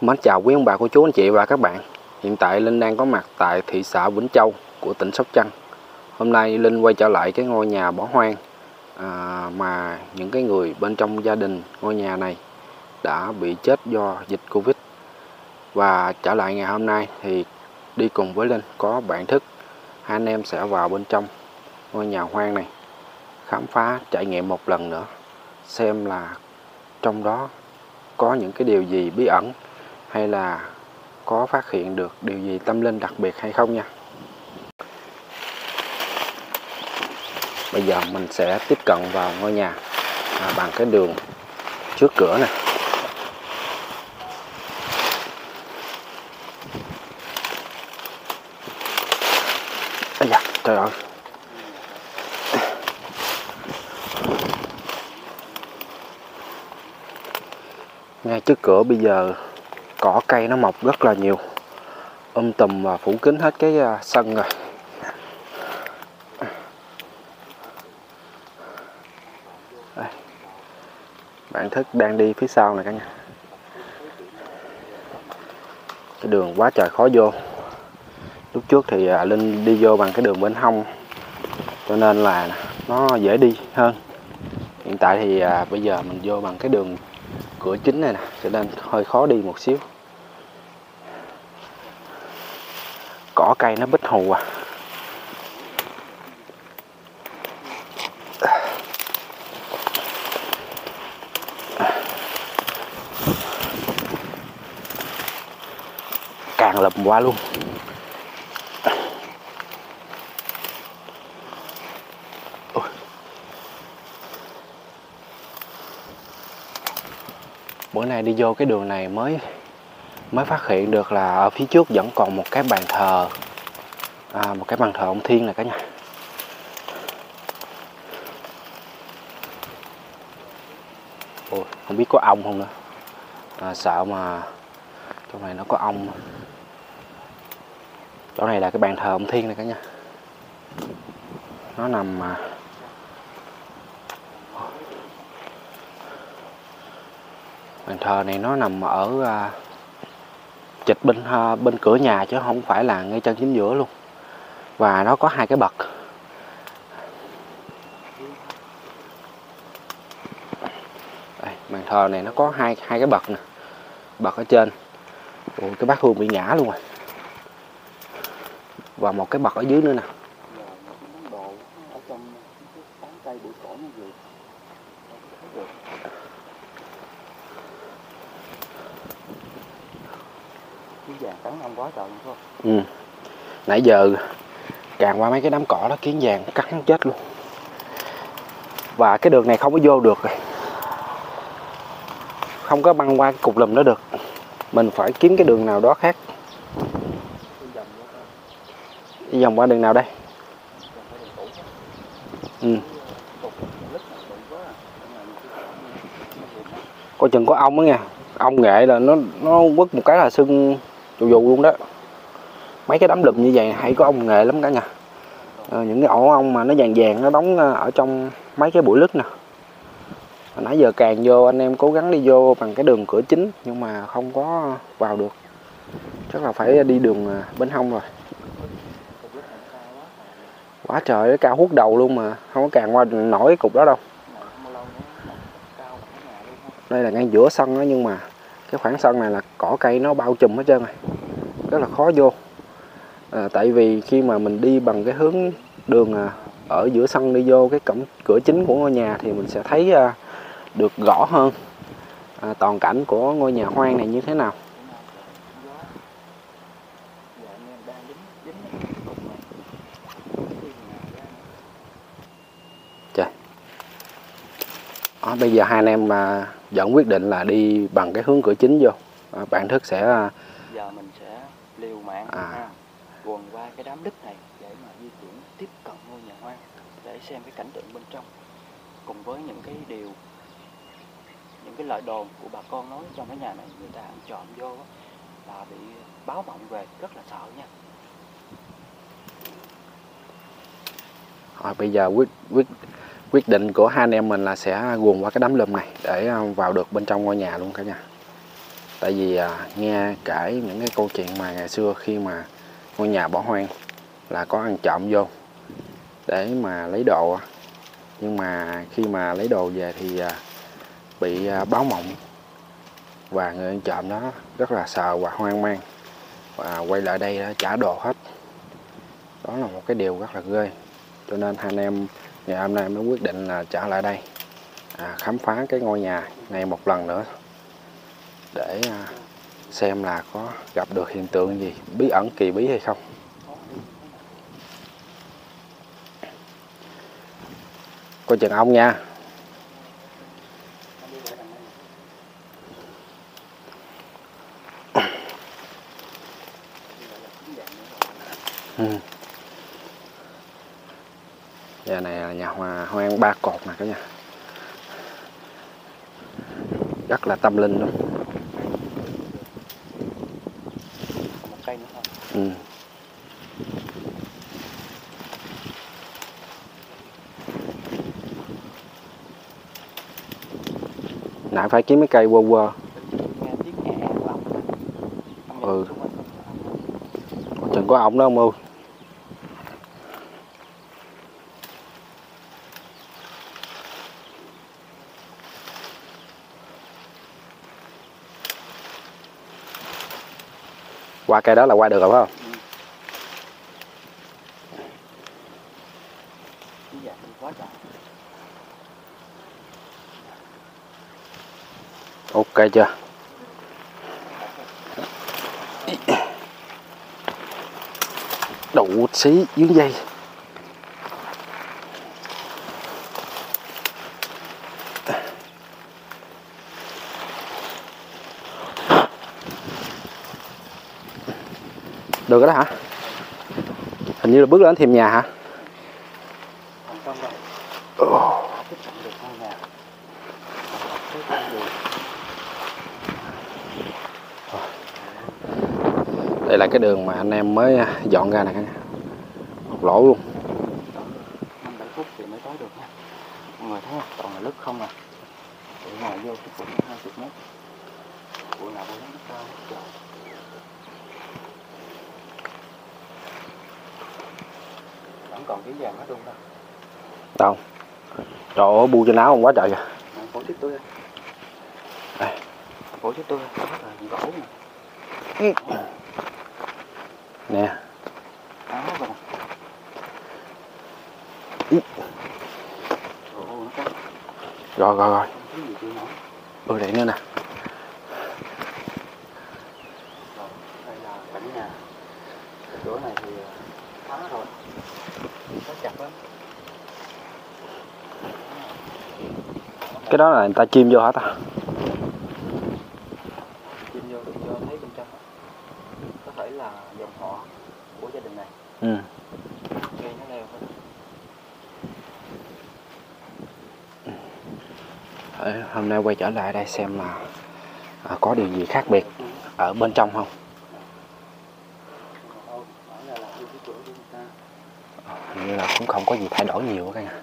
Mến chào quý ông bà cô chú anh chị và các bạn. Hiện tại Linh đang có mặt tại thị xã Vĩnh Châu của tỉnh Sóc Trăng. Hôm nay Linh quay trở lại cái ngôi nhà bỏ hoang à, Mà những cái người bên trong gia đình ngôi nhà này đã bị chết do dịch Covid. Và trở lại ngày hôm nay thì đi cùng với Linh có bạn thức. Hai anh em sẽ vào bên trong ngôi nhà hoang này Khám phá trải nghiệm một lần nữa Xem là trong đó có những cái điều gì bí ẩn hay là có phát hiện được điều gì tâm linh đặc biệt hay không nha. Bây giờ mình sẽ tiếp cận vào ngôi nhà à, bằng cái đường trước cửa này. Ây da, trời ơi. Ngay trước cửa bây giờ cỏ cây nó mọc rất là nhiều. Um tùm và phủ kín hết cái à, sân rồi. Đây. bạn thức đang đi phía sau này cả nhà. Cái đường quá trời khó vô. Lúc trước thì à, linh đi vô bằng cái đường bên hông, cho nên là nó dễ đi hơn. Hiện tại thì à, bây giờ mình vô bằng cái đường cửa chính này nè, cho nên hơi khó đi một xíu. Cỏ cây nó bít hù à. Càng lùm quá luôn. Bữa nay đi vô cái đường này mới mới phát hiện được là ở phía trước vẫn còn một cái bàn thờ. À, một cái bàn thờ ông Thiên này cả nhà. Ôi, không biết có ong không nữa. À, sợ mà trong này nó có ong chỗ này là cái bàn thờ ông Thiên này cả nhà. Nó nằm mà bàn thờ này nó nằm ở à, chịch bên à, bên cửa nhà chứ không phải là ngay chân chính giữa luôn. Và nó có hai cái bậc. Đây, bàn thờ này nó có hai hai cái bậc nè. Bậc ở trên. Ủa, cái bát hương bị ngã luôn rồi. Và một cái bậc ở dưới nữa nè món đồ ở trong cái tán cây bụi cỏ nó vừa được cái vàng cắn ông quá trời luôn phải không ừ nãy giờ càng qua mấy cái đám cỏ đó, kiến vàng cắn nó chết luôn. Và cái đường này không có vô được rồi. Không có băng qua cái cục lùm đó được. Mình phải kiếm cái đường nào đó khác. Đi vòng qua đường nào đây? Ừ. coi chừng có ong đó nha. Ong nghệ là nó nó quất một cái là sưng dù dù luôn đó mấy cái đám lùm như vậy hay có ong nghệ lắm cả nhà. À, những cái ổ ong mà nó vàng vàng nó đóng ờ, ở trong mấy cái bụi lứt nè. Hồi nãy giờ càng vô anh em cố gắng đi vô bằng cái đường cửa chính nhưng mà không có vào được. Chắc là phải đi đường ờ, bên hông rồi. Quá trời cao hút đầu luôn mà không có càng qua nổi cục đó đâu. Đây là ngay giữa sân đó nhưng mà cái khoảng sân này là cỏ cây nó bao trùm hết trơn rồi. Rất là khó vô à, tại vì khi mà mình đi bằng cái hướng đường à, ở giữa sân đi vô cái cổng cửa chính của ngôi nhà thì mình sẽ thấy à, được rõ hơn. À, toàn cảnh của ngôi nhà hoang này như thế nào? Trời Đó, bây giờ hai anh em mà vẫn quyết định là đi bằng cái hướng cửa chính vô. À, bạn thức sẽ à, giờ mình sẽ liều mạng À. ha cái đám đất này để mà di chuyển tiếp cận ngôi nhà hoang để xem cái cảnh tượng bên trong cùng với những cái điều những cái lời đồn của bà con nói trong cái nhà này người ta ăn trộm vô là bị báo mộng về rất là sợ nha Rồi bây giờ quyết quyết quyết định của hai anh em mình là sẽ guồng qua cái đám lùm này để à, vào được bên trong ngôi nhà luôn cả nhà. tại vì à, nghe kể những cái câu chuyện mà ngày xưa khi mà ngôi nhà bỏ hoang là có ăn trộm vô để mà lấy đồ à. nhưng mà khi mà lấy đồ về thì à, bị à, báo mộng và người ăn trộm đó rất là sợ và hoang mang và quay lại đây đã trả đồ hết. Đó là một cái điều rất là ghê. Cho nên hai anh em ngày hôm nay mới quyết định là trở lại đây à, khám phá cái ngôi nhà này một lần nữa để à, xem là có gặp được hiện tượng gì, bí ẩn, kỳ bí hay không. Coi chừng ông nha. Ừ. nhà này là nhà hoa, hoang ba cột nè cả nhà. Rất là tâm linh luôn Còn một cây nữa không ừ. nãy phải kiếm mấy cây quơ quơ Ừ. Có chừng có ổng đó không ơi qua cây đó là qua được rồi, phải không? Ok chưa? Đủ xí dưới dây. Được rồi đó hả? Hình như là bước lên thềm nhà hả? Đây là cái đường mà anh em mới dọn ra nè một lỗ luôn năm bảy phút thì mới tới được nha mọi người thấy không toàn là đất không à để ngoài vô cái cũng hai chục mét bụi nào bụi nó cao hết trời vẫn còn cái vàng hết luôn đâu đâu trời ơi bu trên áo không quá trời kìa. Nè, phổ tiếp tôi Đây. phổ tiếp tôi. Gỗ nè nè. Áo rồi. Nè rồi rồi rồi. Ừ đây nữa nè Rồi, đây là cảnh nhà chỗ này thì ờ, phá rồi có chặt lắm cái đó là người ta chim vô hả ta chim vô đụng vô thấy bên trong có thể là dòng họ của gia đình này. Ừ. Cây nó leo Để hôm nay quay trở lại đây xem là à, có điều gì khác biệt ở bên trong không? Như là cũng không có gì thay đổi nhiều cả nhà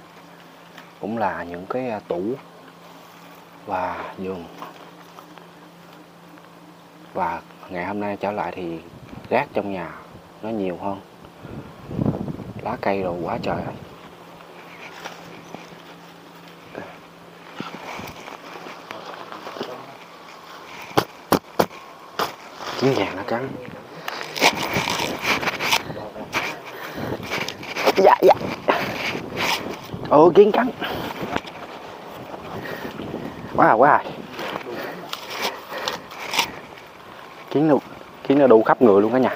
cũng là những cái à, tủ và giường và ngày hôm nay trở lại thì rác trong nhà nó nhiều hơn. Lá cây rồi quá trời. Kiến vàng nó cắn. Dạ dạ. Ừ, Ồ kiến cắn quá à quá à. Kiến nó kiến nó đu khắp người luôn cả nhà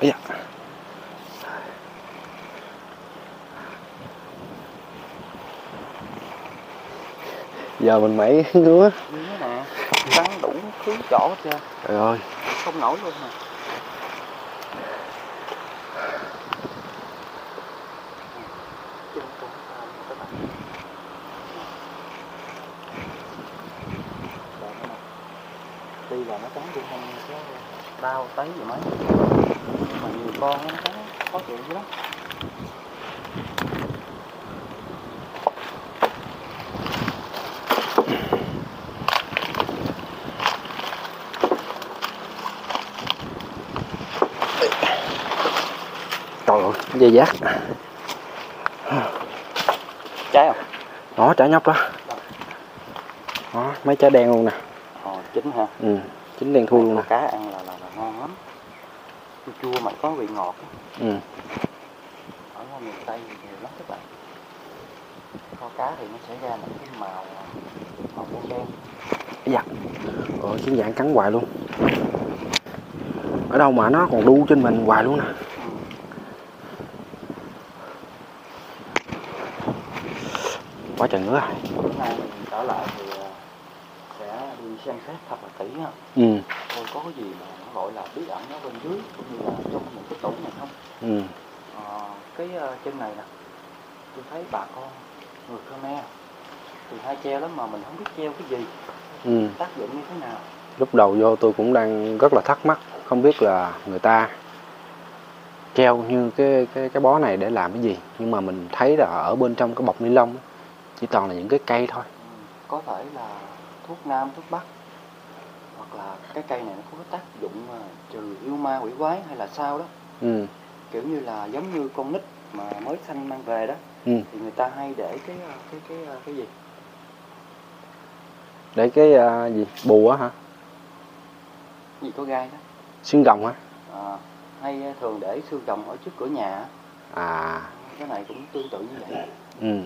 Ây da. giờ mình mẩy ngứa thế nè cắn đủ thứ chỗ trời ơi. Không nổi luôn nè Chứ không có sao nữa các bạn. Đây nữa nè. Tuy là nó cắn cũng không có đau tấy gì mấy. Nhưng mà nhiều con nó cắn khó chịu lắm. Trời ơi, dây giác Trái không? Đó, trái nhóc đó. Đó, mấy trái đen luôn nè chín hả? Ừ, chín đen thui luôn nè. cá ăn là, là, là ngon lắm. Chua chua mà có vị ngọt. Ừ, Ở miền Tây thì nhiều lắm các bạn. Kho cá thì nó sẽ ra những cái màu màu đen dạ. Ồ, chiến dạng cắn hoài luôn. Ở đâu mà nó còn đu trên mình hoài luôn nè. Quá trời nay mình trở lại thì xem xét thật là kỹ ha. Ừ, Thôi có cái gì mà nó gọi là bí ẩn ở bên dưới cũng như là trong những cái tủ này không? Ừ, Ờ, cái ờ, chân này nè tôi thấy bà con người Khmer thì hay treo lắm mà mình không biết treo cái gì. Ừ. Tác dụng như thế nào? Lúc đầu vô tôi cũng đang rất là thắc mắc Không biết là người ta treo như cái cái cái bó này để làm cái gì. Nhưng mà mình thấy là ở bên trong cái bọc ni lông Chỉ toàn là những cái cây thôi. Ừ, có thể là thuốc nam thuốc bắc hoặc là cái cây này nó có tác dụng mà trừ yêu ma quỷ quái hay là sao đó. Ừ, kiểu như là giống như con nít mà mới sanh mang về đó ừ. thì người ta hay để cái ờ, cái cái ờ, cái gì? Để cái à, gì, bùa hả? gì có gai đó. Xương rồng hả? à, hay thường để xương rồng ở trước cửa nhà. À, cái này cũng tương tự như vậy. Ừ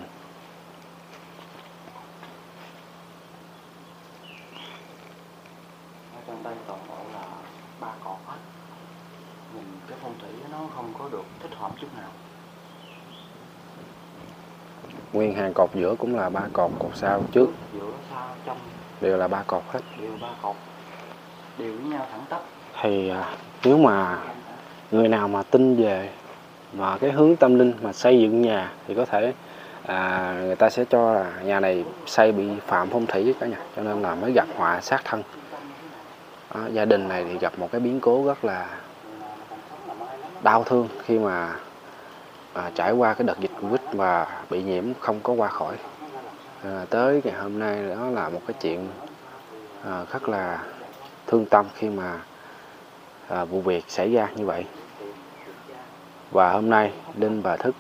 trong đây toàn bộ là ba cột hết nhìn cái phong thủy nó không có được thích hợp chút nào. Nguyên hàng cột giữa cũng là ba cột, cột sau trước. Giữa sau trong. Đều là ba cột hết. Đều ba cột đều với nhau thẳng tắp. Thì à, nếu mà người nào mà tin về mà cái hướng tâm linh mà xây dựng nhà thì có thể à, người ta sẽ cho là nhà này xây bị phạm phong thủy cả nhà. Cho nên là mới gặp họa sát thân đó, gia đình này thì gặp một cái biến cố rất là đau thương khi mà à, trải qua cái đợt dịch covid và bị nhiễm không có qua khỏi. À, tới ngày hôm nay đó là một cái chuyện à, rất là thương tâm khi mà à, vụ việc xảy ra như vậy. Và hôm nay Linh và Thức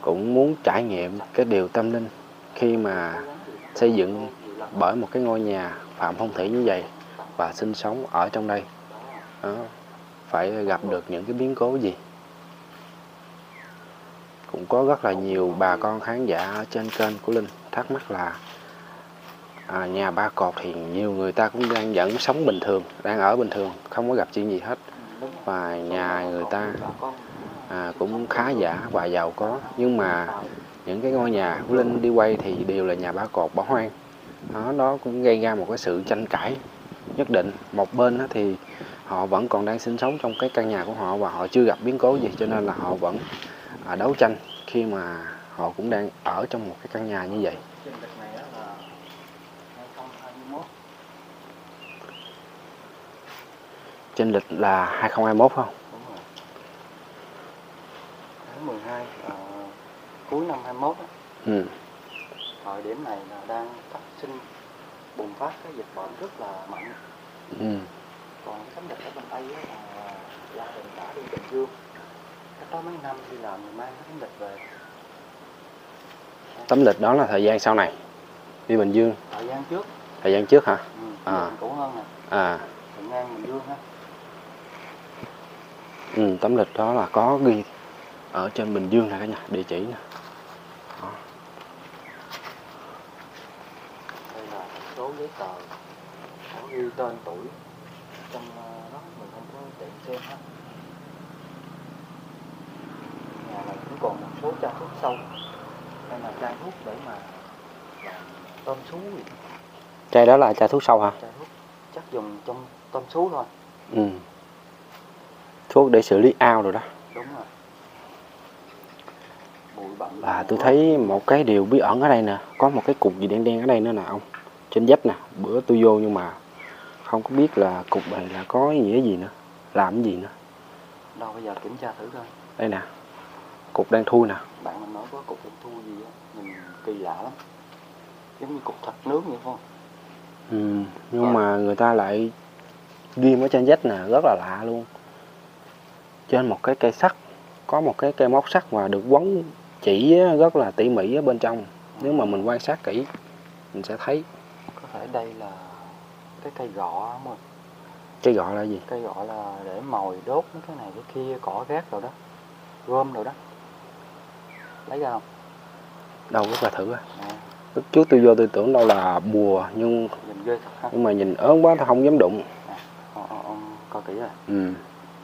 cũng muốn trải nghiệm cái điều tâm linh khi mà xây dựng bởi một cái ngôi nhà phạm phong thủy như vậy và sinh sống ở trong đây. Đó, phải gặp được những cái biến cố gì? Cũng có rất là nhiều bà con khán giả ở trên kênh của Linh thắc mắc là à, nhà ba cột thì nhiều người ta cũng đang vẫn sống bình thường đang ở bình thường không có gặp chuyện gì hết. Và nhà người ta à, cũng khá giả và giàu có. Nhưng mà những cái ngôi nhà của Linh đi quay thì đều là nhà ba cột bỏ hoang. Đó, đó cũng gây ra một cái sự tranh cãi nhất định. Một bên thì họ vẫn còn đang sinh sống trong cái căn nhà của họ và họ chưa gặp biến cố gì cho nên là họ vẫn à, đấu tranh khi mà họ cũng đang ở trong một cái căn nhà như vậy. Trên đợt này á là 2021 trên lịch là 2021 không? Đúng rồi. Tháng 12 à, cuối năm 21 á, ừ. thời điểm này là đang phát sinh bùng phát cái dịch bệnh rất là mạnh. Ừ. còn cái tấm lịch ở bên Tây á, là gia đình đã đi Bình Dương. Cách đó mấy năm đi làm mang cái tấm lịch về. Tấm lịch đó là thời gian sau này đi Bình Dương. Thời gian trước. Thời gian trước hả? Ừ, À. à. cũ hơn nè. À. Thuận An Bình Dương ha ừ, tấm lịch đó là có ghi ở trên Bình Dương nè cả nhà địa chỉ nè đây là số giấy tờ có ghi tên tuổi. Trong ờ, đó mình không có tiện xem hết. Nhà này cũng còn một số chai thuốc sâu. Đây là chai thuốc để mà làm tôm sú gì chai đó là chai thuốc sâu hả? Chai thuốc chắc dùng trong tôm sú thôi. Ừ. thuốc để xử lý ao rồi đó. Đúng rồi. Và tôi thấy một cái điều bí ẩn ở đây nè. Có một cái cục gì đen đen ở đây nữa nè ông trên vách nè bữa tôi vô nhưng mà không có biết là cục này là có nghĩa gì nữa làm cái gì nữa. Đâu bây giờ kiểm tra thử coi. Đây nè cục đen thui nè. Bạn mình nói có cục đen thui gì á nhìn kỳ lạ lắm. Giống như cục thịt nướng vậy không? Ừ, nhưng Ờ. mà người ta lại ghim ở trên vách nè rất là lạ luôn. Trên một cái cây sắt có một cái cây móc sắt và được quấn chỉ rất là tỉ mỉ ở bên trong. Nếu mà mình quan sát kỹ mình sẽ thấy thể đây là cái cây gọ không ơi cái gọi là gì? Cây gọ là để mồi đốt mấy cái này cái kia cỏ gác rồi đó gom rồi đó. Lấy ra không? Đâu có thử à. Lúc trước tôi vô tôi tưởng đâu là bùa nhưng nhìn ghê thật ha. nhưng mà nhìn ớn quá tôi không dám đụng. Ông, ông, ông coi kỹ rồi. Ừ.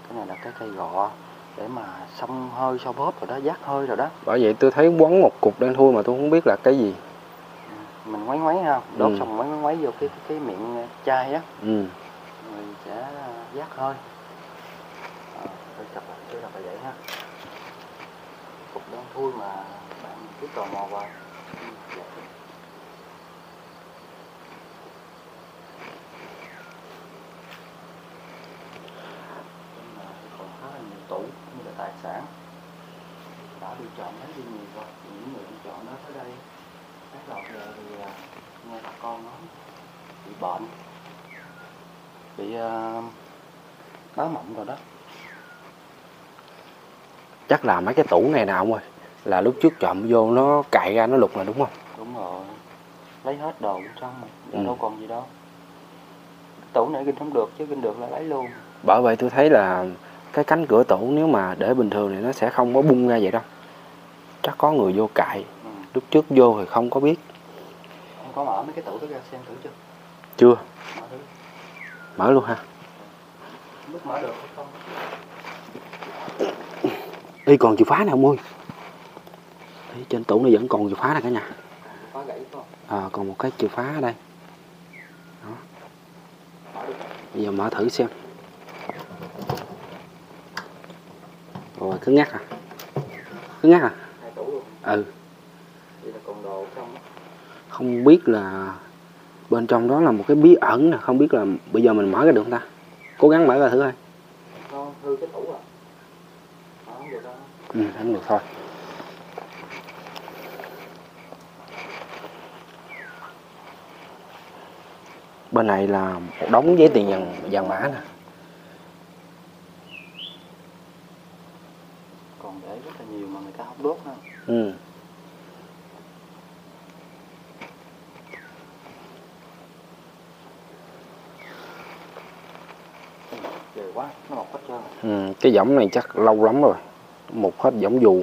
cái này là cái cây gọ để mà xông hơi xông bóp rồi đó giác hơi rồi đó. Bởi vậy tôi thấy quấn một cục đen thui mà tôi không biết là cái gì mình ngoáy ngoáy ha đốt Ừ. xong ngoáy ngoáy vô cái cái, cái miệng chai á. Ừ. rồi sẽ giác hơi. À, tôi chập lại chứ là phải vậy ha. Cục đen thui mà bạn cứ tò mò vào. Tủ như là tài sản. Đã được chọn lấy đi nhiều rồi những người đi chọn đó tới đây các lọt giờ thì à, nghe bà con nói bị bệnh bị uh, báo mộng rồi đó. Chắc là mấy cái tủ này nào ông ơi là lúc trước trộm vô nó cạy ra nó lục là đúng không? Đúng rồi lấy hết đồ trong rồi Ừ. đâu còn gì đâu. Tủ này ginh không được chứ ginh được là lấy luôn. Bởi vậy tôi thấy là cái cánh cửa tủ nếu mà để bình thường thì nó sẽ không có bung ra vậy đâu. Chắc có người vô cạy ừ. Lúc trước vô thì không có biết. Em có mở mấy cái tủ đó ra xem thử chưa? Chưa. Mở thử. Mở luôn ha. Không biết mở được không? Y còn chìa phá nè ông ơi. Đấy, trên tủ này vẫn còn chìa phá nè cả nhà. Khóa gãy không? À, còn một cái chìa phá ở đây. Được bây giờ mở thử xem. Rồi cứng ngắc à. Cứng ngắc à? Ừ vậy là còn đồ ở trong đó. Không biết là bên trong đó là một cái bí ẩn nè không biết là bây giờ mình mở ra được không ta? Cố gắng mở ra thử coi. Hư cái tủ à không được đâu. Ừ không được thôi. Bên này là một đống giấy tiền vàng vàng mã nè. Còn để rất là nhiều mà người ta không đốt ha ừ quá nó mọc hết trơn. Ừ, cái giống này chắc lâu lắm rồi một hết giống dù.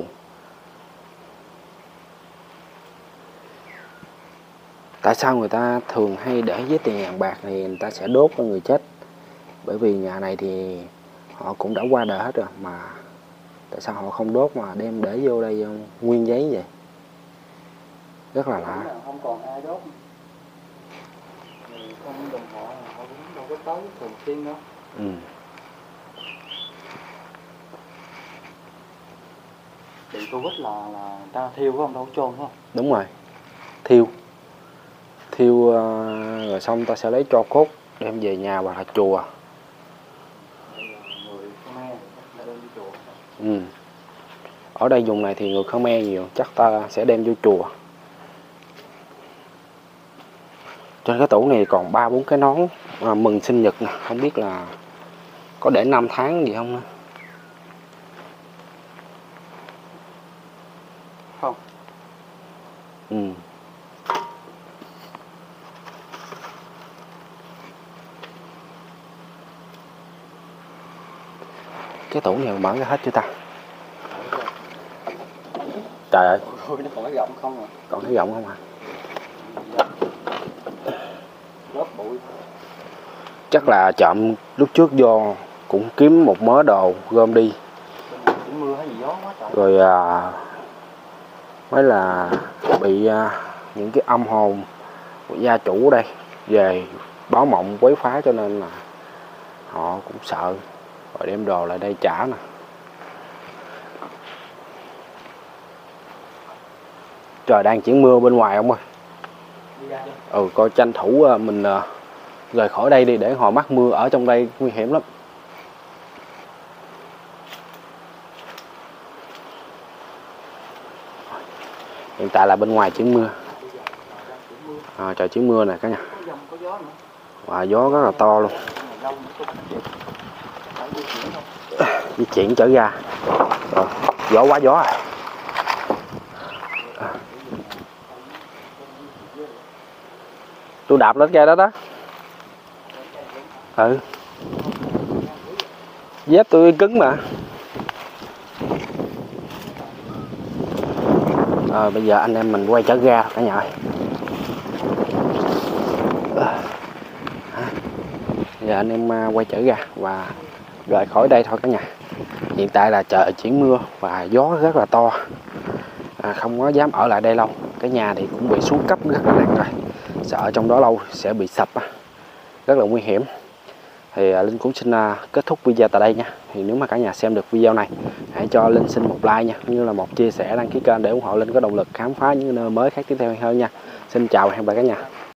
Tại sao người ta thường hay để với tiền vàng bạc này người ta sẽ đốt cho người chết? Bởi vì nhà này thì họ cũng đã qua đời hết rồi mà tại sao họ không đốt mà đem để vô đây nguyên giấy vậy? Rất là lạ. Không còn ai đốt. Không đồng họ họ cũng đâu có tới thường xuyên đâu. Ừ. bị covid là là người ta thiêu phải không? Đâu chôn phải không? Đúng rồi. Thiêu. Thiêu ờ, rồi xong ta sẽ lấy tro cốt đem về nhà hoặc là chùa. Ừ. Ở đây vùng này thì người Khmer nhiều, chắc ta sẽ đem vô chùa. Trên cái tủ này còn ba bốn cái nón à, mừng sinh nhật nè, không biết là có để năm tháng gì không nữa. Ừ. Cái tủ này mở ra hết chưa ta? Trời ơi, ôi nó còn cái gọng không à còn thấy rộng không à? lớp bụi chắc là chậm lúc trước vô cũng kiếm một mớ đồ gom đi rồi à, mới là bị à, những cái âm hồn của gia chủ ở đây về báo mộng quấy phá cho nên là họ cũng sợ. Rồi đem đồ lại đây trả nè. Trời, đang chuyển mưa bên ngoài ông ơi. Ừ coi tranh thủ à, mình à, rời khỏi đây đi để họ mắc mưa ở trong đây nguy hiểm lắm. Hiện tại là bên ngoài chuyển mưa. À, trời chuyển mưa này cả nhà. Và gió rất là to luôn. Di chuyển trở ra. Rồi gió quá gió à. Tôi đạp lên cây đó đó. Ừ. Dép tôi cứng mà. Rồi bây giờ anh em mình quay trở ra cả nhà ơi. Ờ, giờ anh em à, quay trở ra và rời khỏi đây thôi cả nhà. Hiện tại là trời chuyển mưa và gió rất là to. À, không có dám ở lại đây lâu. Cái nhà thì cũng bị xuống cấp rất là nặng rồi. Sợ trong đó lâu sẽ bị sập rất là nguy hiểm thì à, linh cũng xin à, kết thúc video tại đây nha. Thì nếu mà cả nhà xem được video này, hãy cho linh xin một like nha, cũng như là một chia sẻ đăng ký kênh để ủng hộ linh có động lực khám phá những nơi mới khác tiếp theo hơn nha. Xin chào và hẹn gặp lại cả nhà.